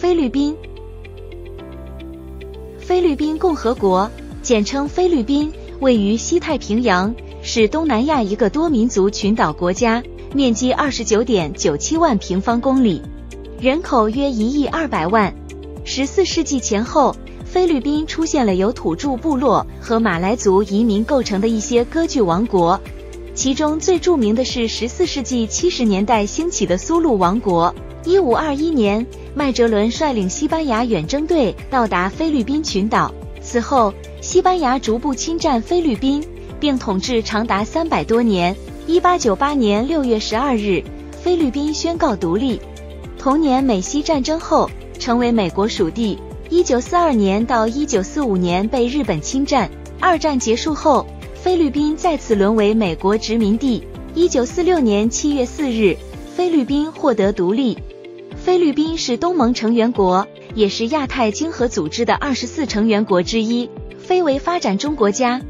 菲律宾，菲律宾共和国，简称菲律宾，位于西太平洋，是东南亚一个多民族群岛国家，面积二十九点九七万平方公里，人口约一亿二百万。十四世纪前后，菲律宾出现了由土著部落和马来族移民构成的一些割据王国，其中最著名的是十四世纪七十年代兴起的苏禄王国。一五二一年，麦哲伦率领西班牙远征队到达菲律宾群岛。此后，西班牙逐步侵占菲律宾，并统治长达三百多年。一八九八年六月十二日，菲律宾宣告独立。同年，美西战争后成为美国属地。一九四二年到一九四五年被日本侵占。二战结束后，菲律宾再次沦为美国殖民地。一九四六年七月四日，菲律宾获得独立。菲律宾是东盟成员国，也是亚太经合组织的二十四成员国之一，非为发展中国家、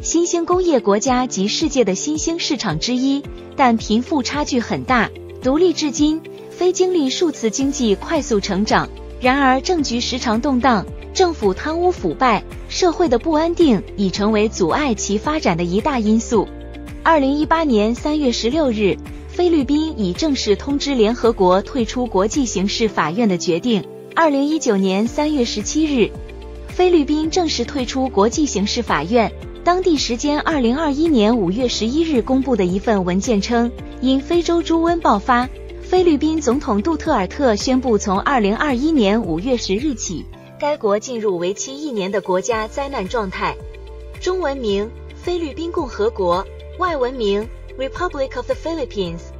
新兴工业国家及世界的新兴市场之一，但贫富差距很大。独立至今，非经历数次经济快速成长，然而政局时常动荡，政府贪污腐败，社会的不安定已成为阻碍其发展的一大因素。二零一八年三月十六日。菲律宾已正式通知联合国退出国际刑事法院的决定。二零一九年三月十七日，菲律宾正式退出国际刑事法院。当地时间二零二一年五月十一日公布的一份文件称，因非洲猪瘟爆发，菲律宾总统杜特尔特宣布从二零二一年五月十日起，该国进入为期一年的国家灾难状态。中文名：菲律宾共和国，外文名。Republic of the Philippines